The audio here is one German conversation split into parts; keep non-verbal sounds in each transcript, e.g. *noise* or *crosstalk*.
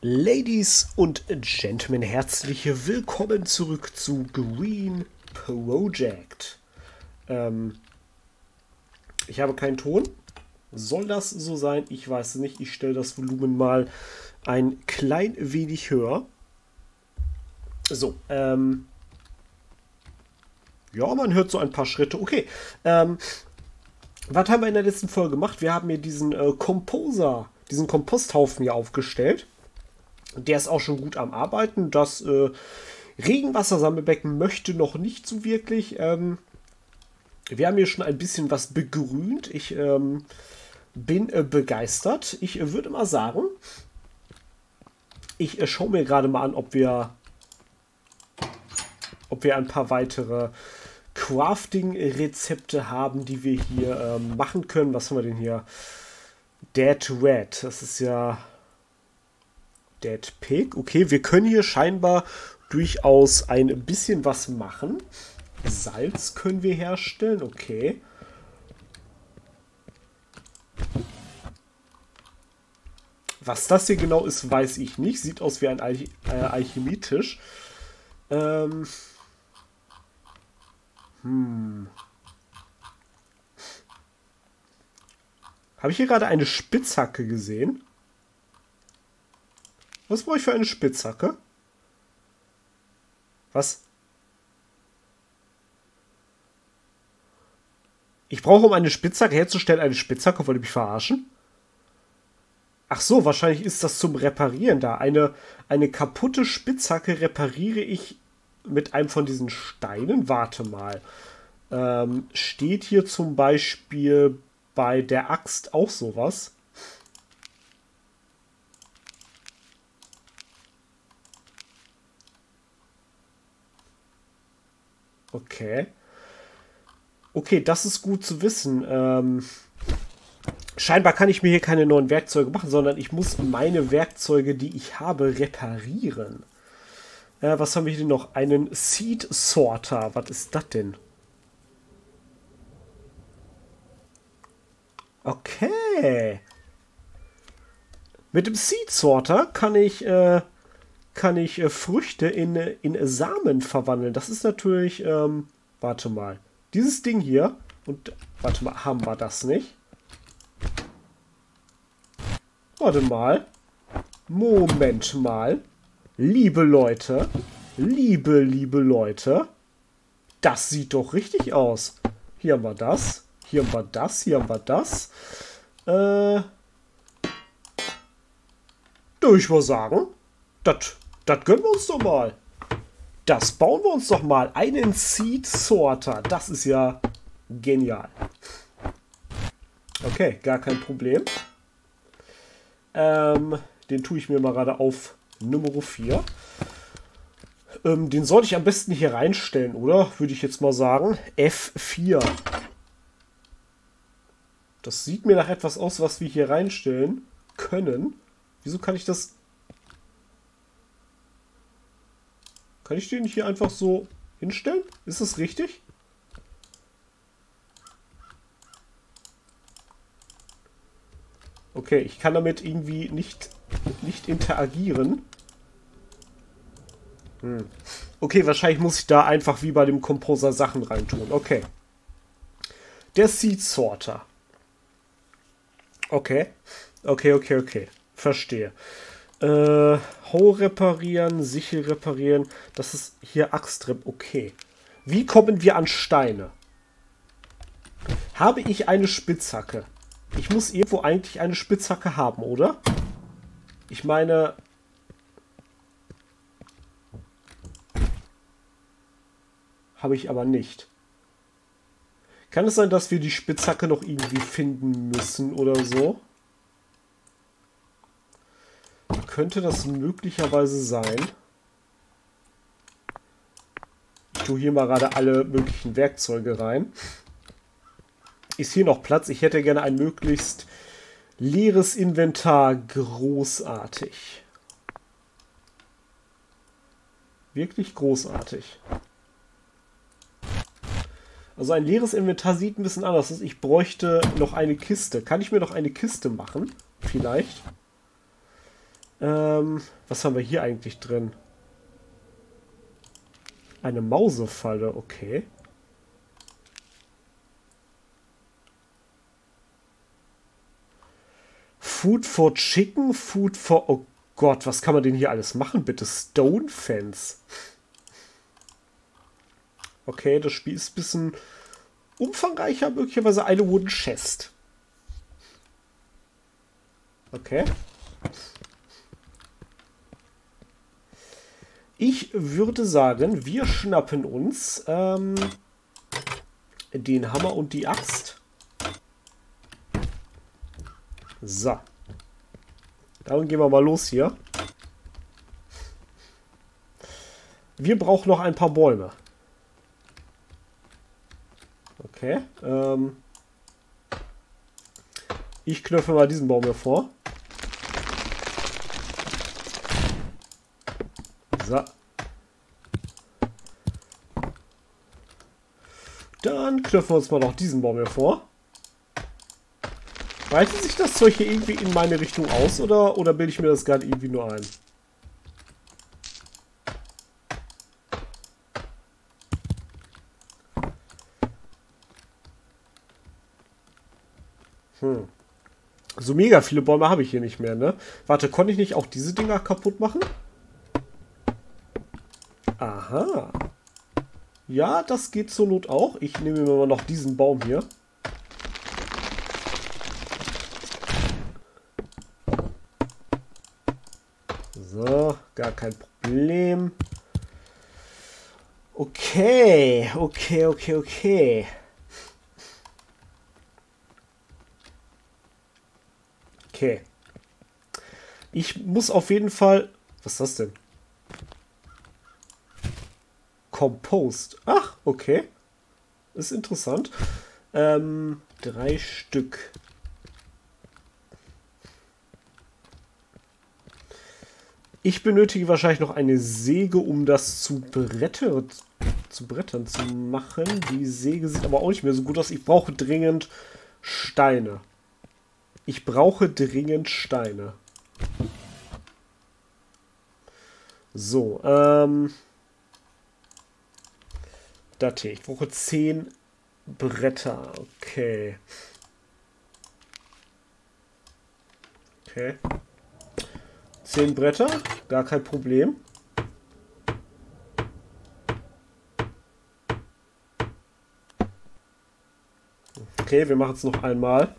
Ladies und Gentlemen, herzlich willkommen zurück zu Green Project. Ähm, ich habe keinen Ton. Soll das so sein? Ich weiß es nicht. Ich stelle das Volumen mal ein klein wenig höher. So, ähm, ja, man hört so ein paar Schritte. Okay, ähm, was haben wir in der letzten Folge gemacht? Wir haben hier diesen äh, Composer, diesen Komposthaufen hier aufgestellt. Der ist auch schon gut am Arbeiten. Das äh, Regenwassersammelbecken möchte noch nicht so wirklich. Ähm, wir haben hier schon ein bisschen was begrünt. Ich ähm, bin äh, begeistert. Ich äh, würde mal sagen, ich äh, schaue mir gerade mal an, ob wir, ob wir ein paar weitere Crafting-Rezepte haben, die wir hier ähm, machen können. Was haben wir denn hier? Dead Red. Das ist ja Dead Pig. Okay, wir können hier scheinbar durchaus ein bisschen was machen. Salz können wir herstellen. Okay. Was das hier genau ist, weiß ich nicht. Sieht aus wie ein Alch äh, Alchemietisch. Ähm, hm. Habe ich hier gerade eine Spitzhacke gesehen? Was brauche ich für eine Spitzhacke? Was? Ich brauche, um eine Spitzhacke herzustellen, eine Spitzhacke. Wollt ihr mich verarschen? Ach so, wahrscheinlich ist das zum Reparieren da. Eine, eine kaputte Spitzhacke repariere ich mit einem von diesen Steinen? Warte mal. Ähm, steht hier zum Beispiel bei der Axt auch sowas? Okay. Okay, das ist gut zu wissen. Ähm, scheinbar kann ich mir hier keine neuen Werkzeuge machen, sondern ich muss meine Werkzeuge, die ich habe, reparieren. Äh, was haben wir hier noch? Einen Seed Sorter. Was ist das denn? Okay. Mit dem Seed Sorter kann ich, äh, kann ich äh, Früchte in, in Samen verwandeln. Das ist natürlich, ähm, warte mal. Dieses Ding hier, und warte mal, haben wir das nicht? Warte mal. Moment mal. Liebe Leute, liebe, liebe Leute, das sieht doch richtig aus. Hier haben wir das, hier haben wir das, hier haben wir das. Äh, ich würde sagen, das gönnen wir uns doch mal. Das bauen wir uns doch mal. Einen Seed Sorter. Das ist ja genial. Okay, gar kein Problem. Ähm, den tue ich mir mal gerade auf Nummer 4. Ähm, den sollte ich am besten hier reinstellen, oder? Würde ich jetzt mal sagen. F4. Das sieht mir nach etwas aus, was wir hier reinstellen können. Wieso kann ich das... Kann ich den hier einfach so hinstellen? Ist das richtig? Okay, ich kann damit irgendwie nicht, nicht interagieren. Hm. Okay, wahrscheinlich muss ich da einfach wie bei dem Composer Sachen reintun. Okay. Der Seed Sorter. Okay. Okay, okay, okay. Verstehe. Äh, Hau reparieren, Sichel reparieren. Das ist hier Axtrip. Okay. Wie kommen wir an Steine? Habe ich eine Spitzhacke? Ich muss irgendwo eigentlich eine Spitzhacke haben, oder? Ich meine... Habe ich aber nicht. Kann es sein, dass wir die Spitzhacke noch irgendwie finden müssen oder so? Könnte das möglicherweise sein? Ich tue hier mal gerade alle möglichen Werkzeuge rein. Ist hier noch Platz? Ich hätte gerne ein möglichst leeres Inventar. Großartig. Wirklich großartig. Also ein leeres Inventar sieht ein bisschen anders aus. Ich bräuchte noch eine Kiste. Kann ich mir noch eine Kiste machen? Vielleicht. Ähm, was haben wir hier eigentlich drin? Eine Mausefalle, okay. Food for Chicken, Food for... Oh Gott, was kann man denn hier alles machen, bitte? Stone Fence. Okay, das Spiel ist ein bisschen umfangreicher, möglicherweise eine Wooden Chest. Okay. Ich würde sagen, wir schnappen uns ähm, den Hammer und die Axt. So. Dann gehen wir mal los hier. Wir brauchen noch ein paar Bäume. Okay. Ähm ich knöpfe mal diesen Baum hier vor. So. Dann knöpfen wir uns mal noch diesen Baum hier vor. Weitet sich das Zeug hier irgendwie in meine Richtung aus oder, oder bilde ich mir das gerade irgendwie nur ein? Hm. So mega viele Bäume habe ich hier nicht mehr, ne? Warte, konnte ich nicht auch diese Dinger kaputt machen? Aha. Ja, das geht zur Not auch. Ich nehme mir mal noch diesen Baum hier. So, gar kein Problem. Okay, okay, okay, okay. Okay. Ich muss auf jeden Fall... Was ist das denn? Compost. Ach, okay. Ist interessant. Ähm, drei Stück. Ich benötige wahrscheinlich noch eine Säge, um das zu, Bretter, zu Brettern zu machen. Die Säge sieht aber auch nicht mehr so gut aus. Ich brauche dringend Steine. Ich brauche dringend Steine. So, ähm... Hier. Ich brauche 10 Bretter. Okay. Okay. 10 Bretter. Gar kein Problem. Okay, wir machen es noch einmal.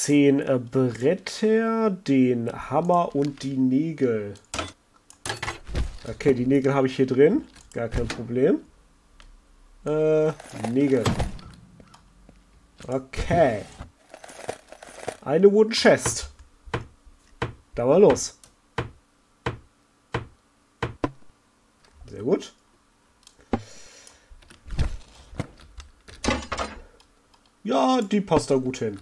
10 äh, Bretter, den Hammer und die Nägel. Okay, die Nägel habe ich hier drin. Gar kein Problem. Äh, Nägel. Okay. Eine Wooden Chest. Da mal los. Sehr gut. Ja, die passt da gut hin.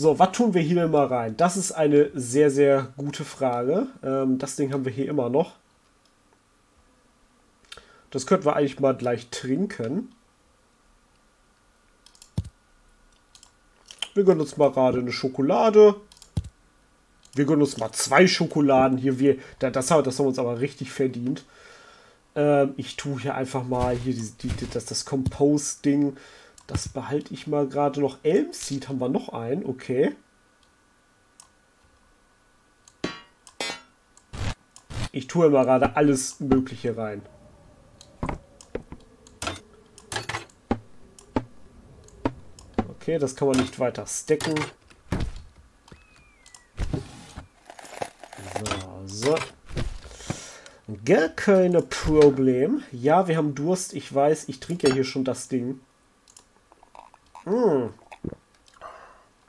So, was tun wir hier mal rein? Das ist eine sehr, sehr gute Frage. Ähm, das Ding haben wir hier immer noch. Das könnten wir eigentlich mal gleich trinken. Wir gönnen uns mal gerade eine Schokolade. Wir gönnen uns mal zwei Schokoladen hier. Wir, das, haben, das haben wir uns aber richtig verdient. Ähm, ich tue hier einfach mal hier die, die, das, das Compost-Ding das behalte ich mal gerade noch. Elmseed haben wir noch einen. Okay. Ich tue mal gerade alles Mögliche rein. Okay, das kann man nicht weiter stacken. So, so. Gar keine Problem. Ja, wir haben Durst. Ich weiß, ich trinke ja hier schon das Ding. Mm.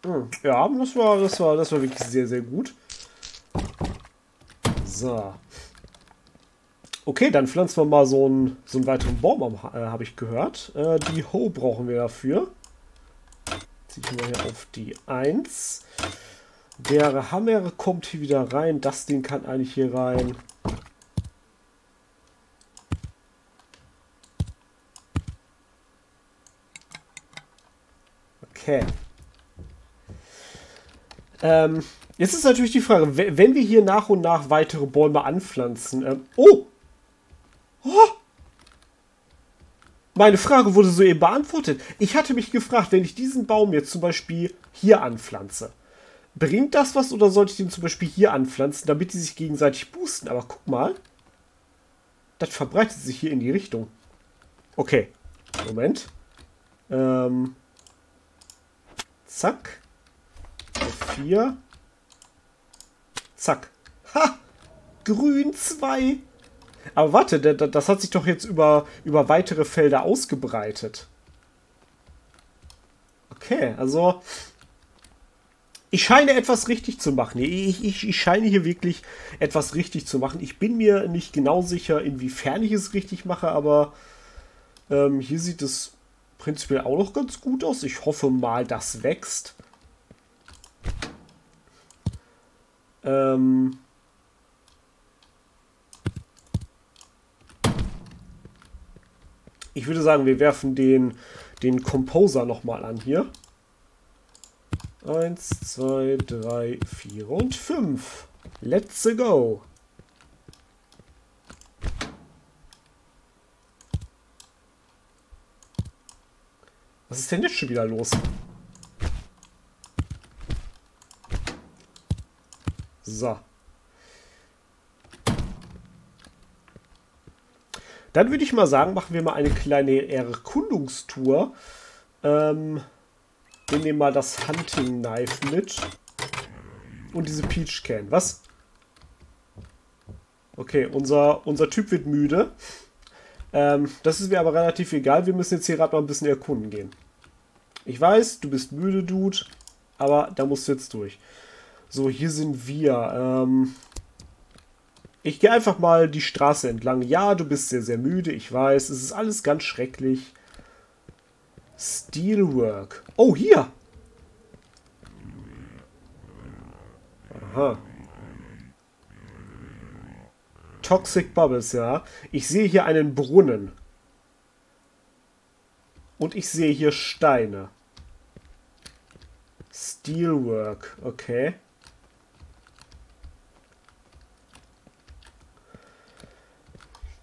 Mm. Ja, das war, das war, das war wirklich sehr, sehr gut. So. Okay, dann pflanzen wir mal so einen, so einen weiteren Baum, äh, habe ich gehört. Äh, die Ho brauchen wir dafür. Ziehe ich mal hier auf die 1. Der Hammer kommt hier wieder rein. Das Ding kann eigentlich hier rein. Okay. Ähm, jetzt ist natürlich die Frage, wenn wir hier nach und nach weitere Bäume anpflanzen. Ähm, oh! Oh! Meine Frage wurde soeben beantwortet. Ich hatte mich gefragt, wenn ich diesen Baum jetzt zum Beispiel hier anpflanze, bringt das was oder sollte ich den zum Beispiel hier anpflanzen, damit die sich gegenseitig boosten? Aber guck mal. Das verbreitet sich hier in die Richtung. Okay. Moment. Ähm. Zack. Vier. Zack. Ha! Grün 2. Aber warte, das hat sich doch jetzt über, über weitere Felder ausgebreitet. Okay, also ich scheine etwas richtig zu machen. Ich, ich, ich scheine hier wirklich etwas richtig zu machen. Ich bin mir nicht genau sicher, inwiefern ich es richtig mache, aber ähm, hier sieht es prinzipiell auch noch ganz gut aus. Ich hoffe mal, das wächst. Ähm, ich würde sagen, wir werfen den, den Composer nochmal an hier. Eins, zwei, drei, vier und fünf. Let's go. Was ist denn jetzt schon wieder los? So. Dann würde ich mal sagen, machen wir mal eine kleine Erkundungstour. Ähm, wir nehmen mal das Hunting Knife mit. Und diese Peach Can. Was? Okay, unser, unser Typ wird müde. Ähm, das ist mir aber relativ egal. Wir müssen jetzt hier gerade mal ein bisschen erkunden gehen. Ich weiß, du bist müde, Dude. Aber da musst du jetzt durch. So, hier sind wir. Ähm, ich gehe einfach mal die Straße entlang. Ja, du bist sehr, sehr müde, ich weiß. Es ist alles ganz schrecklich. Steelwork. Oh, hier! Aha. Toxic Bubbles, ja. Ich sehe hier einen Brunnen. Und ich sehe hier Steine. Steelwork, okay.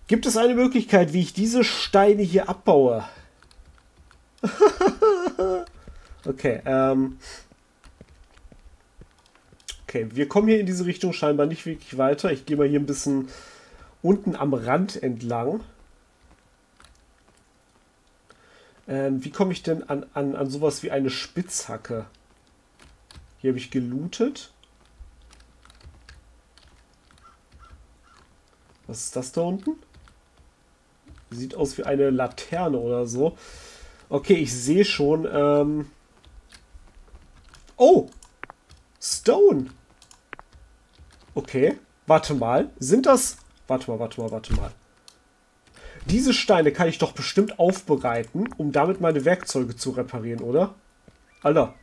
Gibt es eine Möglichkeit, wie ich diese Steine hier abbaue? *laughs* okay, ähm. Okay, wir kommen hier in diese Richtung scheinbar nicht wirklich weiter. Ich gehe mal hier ein bisschen unten am Rand entlang. Ähm, wie komme ich denn an, an, an sowas wie eine Spitzhacke? Hier habe ich gelootet. Was ist das da unten? Sieht aus wie eine Laterne oder so. Okay, ich sehe schon. Ähm oh! Stone! Okay, warte mal. Sind das... Warte mal, warte mal, warte mal. Diese Steine kann ich doch bestimmt aufbereiten, um damit meine Werkzeuge zu reparieren, oder? Alter,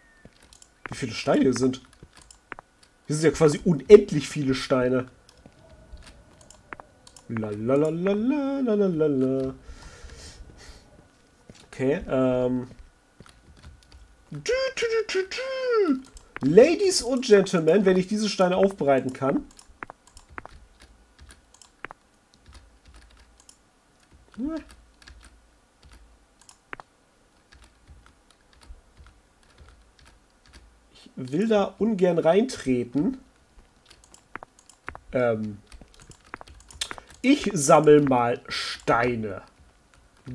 wie viele Steine hier sind. Hier sind ja quasi unendlich viele Steine. Lalalala. Okay, ähm. Ladies und Gentlemen, wenn ich diese Steine aufbereiten kann. Ich will da ungern reintreten. Ähm, ich sammle mal Steine.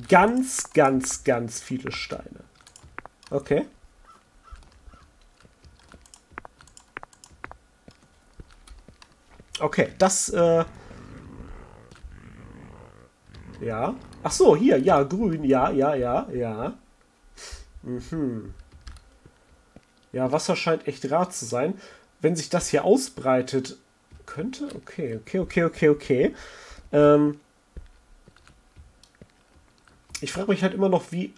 Ganz, ganz, ganz viele Steine. Okay. Okay, das, äh... Ja. Ach so, hier, ja, grün, ja, ja, ja, ja. Mhm. Ja, Wasser scheint echt rar zu sein. Wenn sich das hier ausbreitet, könnte... Okay, okay, okay, okay, okay. Ähm, ich frage mich halt immer noch, wie.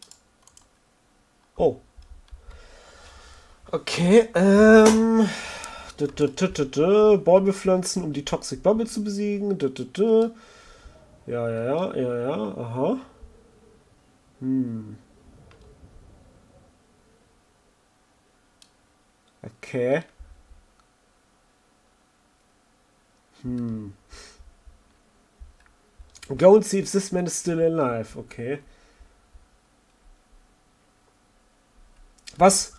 Oh. Okay, ähm. Bäume pflanzen, um die Toxic Bubble zu besiegen. Ja, ja, ja, ja, ja, aha. Hm. Okay. Hm. Go and see if this man is still alive. Okay. Was?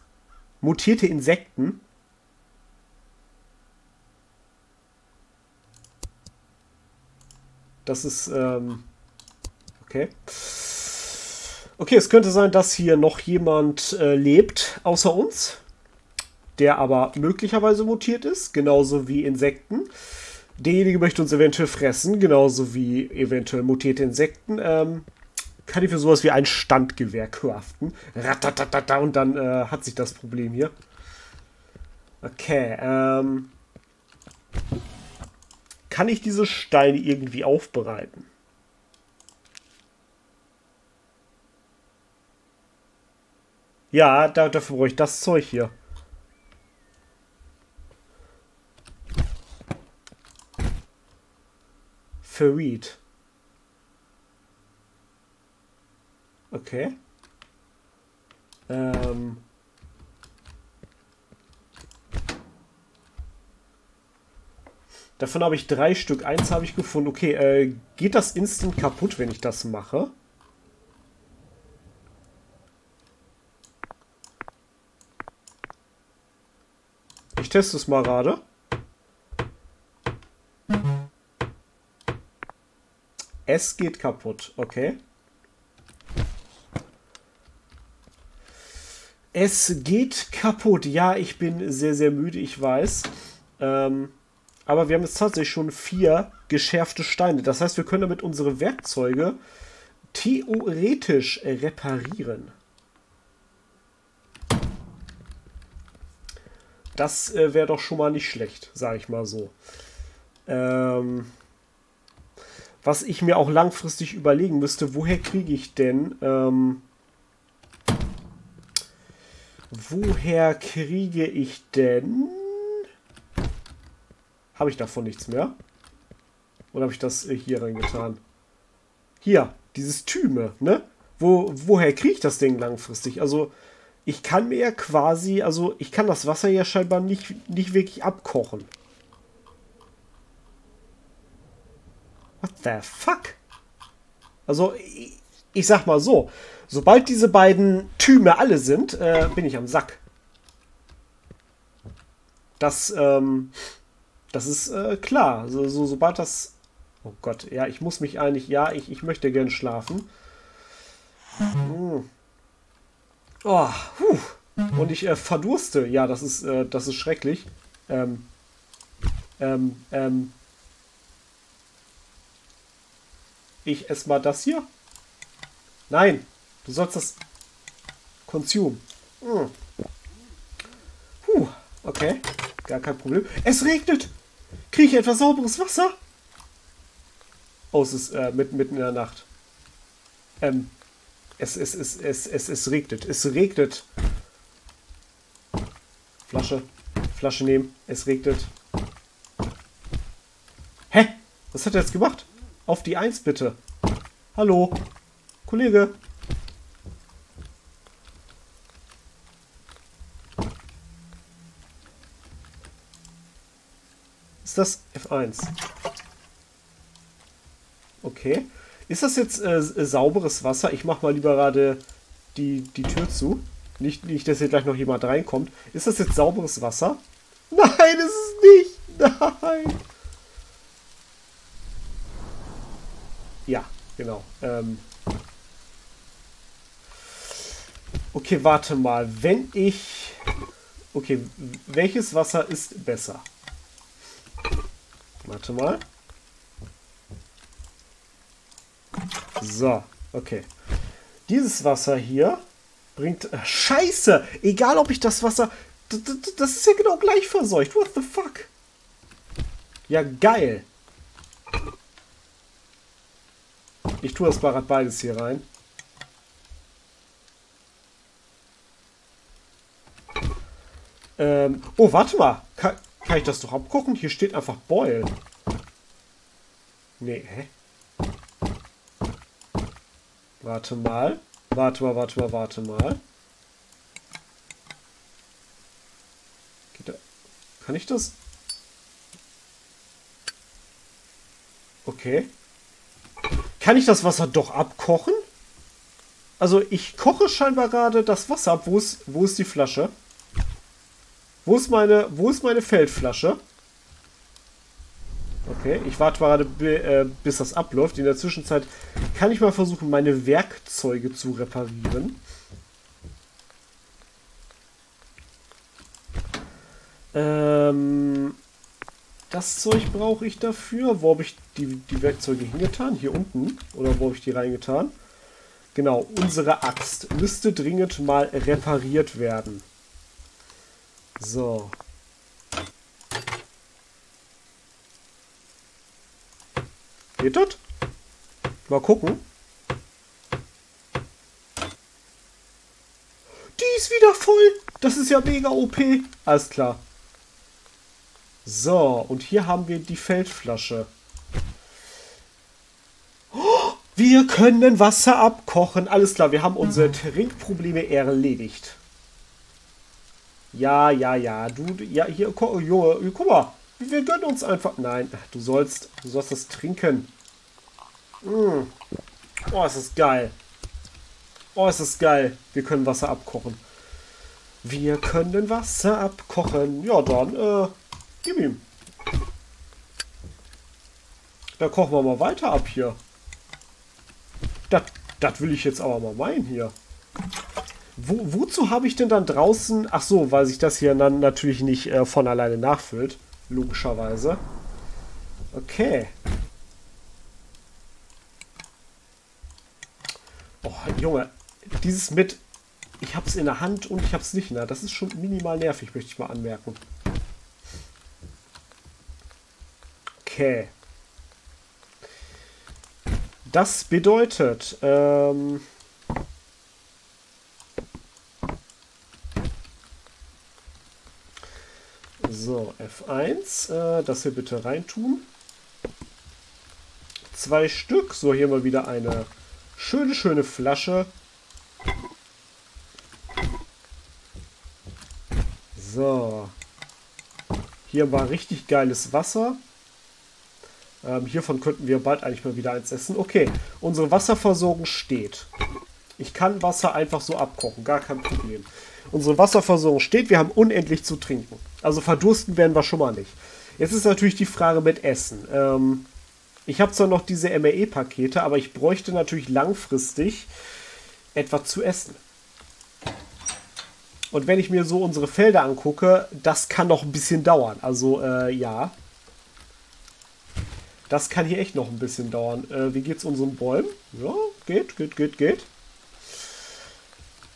Mutierte Insekten? Das ist, ähm, okay. Okay, es könnte sein, dass hier noch jemand äh, lebt, außer uns, der aber möglicherweise mutiert ist, genauso wie Insekten. Derjenige möchte uns eventuell fressen, genauso wie eventuell mutierte Insekten. Ähm, kann ich für sowas wie ein Standgewehr craften. Ratatatata, und dann äh, hat sich das Problem hier. Okay, ähm... Kann ich diese Steine irgendwie aufbereiten? Ja, da, dafür brauche ich das Zeug hier. Ferrit. Okay. Ähm. Davon habe ich drei Stück. Eins habe ich gefunden. Okay, äh, geht das instant kaputt, wenn ich das mache? Ich teste es mal gerade. Es geht kaputt, okay. Es geht kaputt. Ja, ich bin sehr, sehr müde, ich weiß. Ähm, aber wir haben jetzt tatsächlich schon vier geschärfte Steine. Das heißt, wir können damit unsere Werkzeuge theoretisch reparieren. Das äh, wäre doch schon mal nicht schlecht, sage ich mal so. Ähm, was ich mir auch langfristig überlegen müsste, woher kriege ich denn... Ähm, woher kriege ich denn... Habe ich davon nichts mehr? Oder habe ich das äh, hier reingetan? Hier, dieses Thyme, ne? Wo, woher kriege ich das Ding langfristig? Also, ich kann mir ja quasi, also ich kann das Wasser ja scheinbar nicht, nicht wirklich abkochen. What the fuck? Also, ich, ich sag mal so, sobald diese beiden Thyme alle sind, äh, bin ich am Sack. Das, ähm, das ist äh, klar. So, so, sobald das. Oh Gott, ja, ich muss mich eigentlich. Ja, ich, ich möchte gern schlafen. Hm. Oh, puh. Und ich äh, verdurste. Ja, das ist, äh, das ist schrecklich. Ähm, ähm, ähm. Ich esse mal das hier. Nein, du sollst das consume. Hm. Puh, okay. Gar kein Problem. Es regnet! Kriege ich etwas sauberes Wasser? Oh, es ist äh, mitten, mitten in der Nacht. Ähm, es, es, es, es, es, es regnet. Es regnet. Flasche. Flasche nehmen. Es regnet. Hä? Was hat er jetzt gemacht? Auf die Eins bitte. Hallo. Kollege. Ist das F1? Okay. Ist das jetzt äh, sauberes Wasser? Ich mache mal lieber gerade die, die Tür zu. Nicht, nicht, dass hier gleich noch jemand reinkommt. Ist das jetzt sauberes Wasser? *laughs* Nein, ist es nicht. Nein. Ja, genau. Ähm okay, warte mal. Wenn ich... Okay, welches Wasser ist besser? Warte mal. So, okay. Dieses Wasser hier bringt... Äh, Scheiße! Egal, ob ich das Wasser... Das ist ja genau gleich verseucht. What the fuck? Ja, geil. Ich tue das Fahrrad beides hier rein. Ähm, oh, warte mal. Kann, kann ich das doch abgucken? Hier steht einfach Boil. Nee, hä? Warte mal. Warte mal, warte mal, warte mal. Kann ich das? Okay. Kann ich das Wasser doch abkochen? Also ich koche scheinbar gerade das Wasser ab. Wo ist, wo ist die Flasche? Wo ist meine, wo ist meine Feldflasche? Okay, ich warte gerade, äh, bis das abläuft. In der Zwischenzeit kann ich mal versuchen, meine Werkzeuge zu reparieren. Das Zeug brauche ich dafür. Wo habe ich die, die Werkzeuge hingetan? Hier unten. Oder wo habe ich die reingetan? Genau, unsere Axt müsste dringend mal repariert werden. So. Geht das? Mal gucken. Die ist wieder voll. Das ist ja mega OP. Alles klar. So, und hier haben wir die Feldflasche. Oh, wir können Wasser abkochen. Alles klar, wir haben unsere mhm. Trinkprobleme erledigt. Ja, ja, ja. Du, ja, hier, Junge, guck mal. Wir gönnen uns einfach. Nein, du sollst, du sollst das trinken. Mm. Oh, ist das geil. Oh, ist das geil. Wir können Wasser abkochen. Wir können Wasser abkochen. Ja, dann, äh, gib ihm. Da kochen wir mal weiter ab hier. Das, will ich jetzt aber mal meinen hier. Wo, wozu habe ich denn dann draußen... Ach so, weil sich das hier dann natürlich nicht äh, von alleine nachfüllt. Logischerweise. Okay. Oh, Junge. Dieses mit... Ich habe es in der Hand und ich habe es nicht in Das ist schon minimal nervig, möchte ich mal anmerken. Okay. Das bedeutet... Ähm So, F1. Äh, das hier bitte reintun. Zwei Stück. So, hier mal wieder eine schöne, schöne Flasche. So. Hier war richtig geiles Wasser. Ähm, hiervon könnten wir bald eigentlich mal wieder eins essen. Okay, unsere Wasserversorgung steht. Ich kann Wasser einfach so abkochen, gar kein Problem. Unsere Wasserversorgung steht, wir haben unendlich zu trinken. Also verdursten werden wir schon mal nicht. Jetzt ist natürlich die Frage mit Essen. Ähm, ich habe zwar noch diese MRE-Pakete, aber ich bräuchte natürlich langfristig etwas zu essen. Und wenn ich mir so unsere Felder angucke, das kann noch ein bisschen dauern. Also äh, ja, das kann hier echt noch ein bisschen dauern. Äh, wie geht's unseren Bäumen? Ja, geht, geht, geht, geht.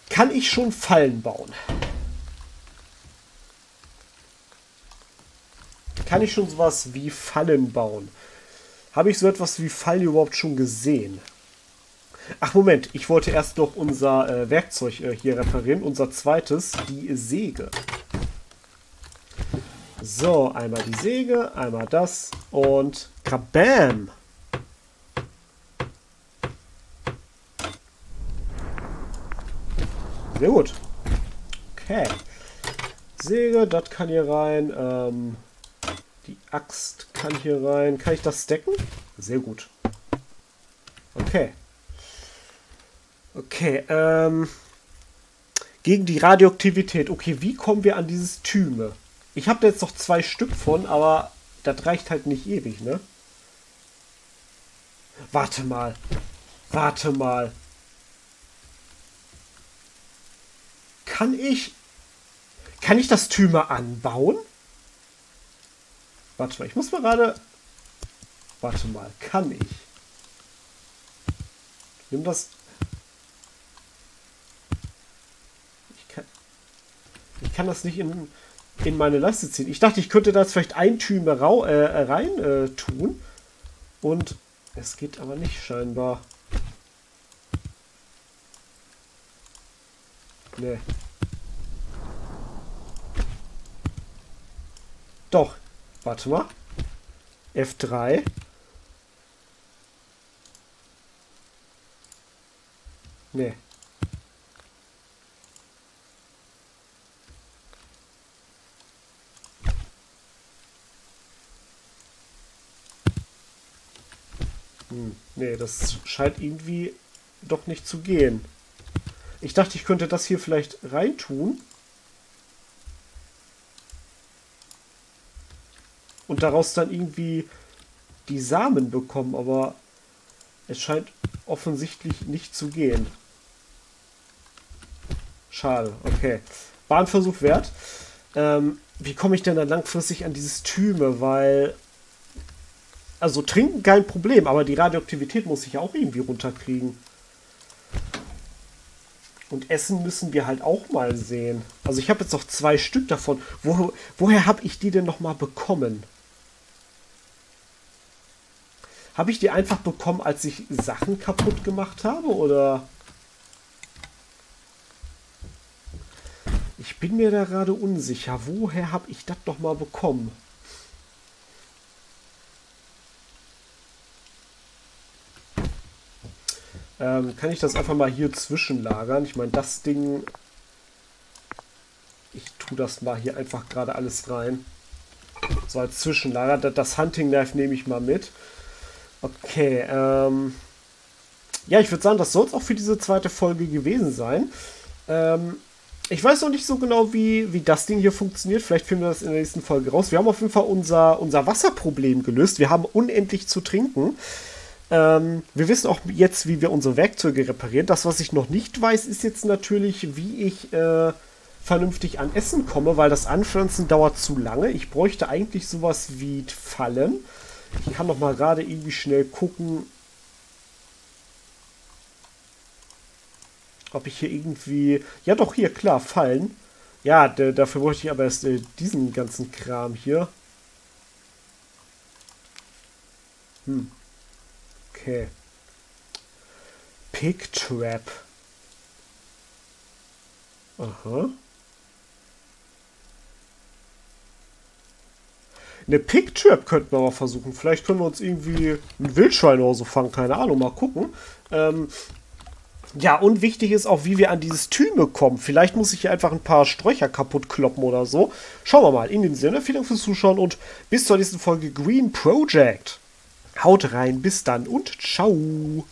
Kann ich schon Fallen bauen? Kann ich schon sowas wie Fallen bauen? Habe ich so etwas wie Fallen überhaupt schon gesehen? Ach Moment, ich wollte erst noch unser äh, Werkzeug äh, hier reparieren. Unser zweites, die Säge. So, einmal die Säge, einmal das und kabam! Sehr gut. Okay. Säge, das kann hier rein. Ähm, die Axt kann hier rein. Kann ich das stacken? Sehr gut. Okay. Okay, ähm... Gegen die Radioaktivität. Okay, wie kommen wir an dieses Thyme? Ich habe jetzt noch zwei Stück von, aber das reicht halt nicht ewig, ne? Warte mal. Warte mal. Kann ich... Kann ich das Thyme anbauen? Warte mal, ich muss mal gerade... Warte mal, kann ich? Nimm das... Ich kann... Ich kann das nicht in, in meine Leiste ziehen. Ich dachte, ich könnte da jetzt vielleicht ein Thyme rau, äh, rein äh, tun. Und es geht aber nicht scheinbar. Nee. Doch. Warte mal. F3. Nee. Hm, nee, das scheint irgendwie doch nicht zu gehen. Ich dachte, ich könnte das hier vielleicht reintun. Und daraus dann irgendwie die Samen bekommen, aber es scheint offensichtlich nicht zu gehen. Schade, okay. War ein Versuch wert. Ähm, wie komme ich denn dann langfristig an dieses Thyme? Weil, also trinken kein Problem, aber die Radioaktivität muss ich ja auch irgendwie runterkriegen. Und Essen müssen wir halt auch mal sehen. Also ich habe jetzt noch zwei Stück davon. Wo, woher habe ich die denn noch mal bekommen? Habe ich die einfach bekommen, als ich Sachen kaputt gemacht habe? Oder... Ich bin mir da gerade unsicher. Woher habe ich das noch mal bekommen? Ähm, kann ich das einfach mal hier zwischenlagern? Ich meine, das Ding... Ich tue das mal hier einfach gerade alles rein. So als Zwischenlager. Das Hunting Knife nehme ich mal mit. Okay, ähm... Ja, ich würde sagen, das soll es auch für diese zweite Folge gewesen sein. Ähm, ich weiß noch nicht so genau, wie, wie das Ding hier funktioniert. Vielleicht finden wir das in der nächsten Folge raus. Wir haben auf jeden Fall unser, unser Wasserproblem gelöst. Wir haben unendlich zu trinken. Ähm, wir wissen auch jetzt, wie wir unsere Werkzeuge reparieren. Das, was ich noch nicht weiß, ist jetzt natürlich, wie ich äh, vernünftig an Essen komme, weil das Anpflanzen dauert zu lange. Ich bräuchte eigentlich sowas wie Fallen. Ich kann noch mal gerade irgendwie schnell gucken, ob ich hier irgendwie... Ja doch, hier, klar, Fallen. Ja, dafür bräuchte ich aber erst äh, diesen ganzen Kram hier. Hm. Okay. Pig Trap. Aha. Eine Pig Trap könnten wir mal versuchen. Vielleicht können wir uns irgendwie ein Wildschwein oder so fangen. Keine Ahnung, mal gucken. Ähm, ja, und wichtig ist auch, wie wir an dieses Thyme kommen. Vielleicht muss ich hier einfach ein paar Sträucher kaputt kloppen oder so. Schauen wir mal. In dem Sinne, vielen Dank fürs Zuschauen und bis zur nächsten Folge Green Project. Haut rein, bis dann und ciao.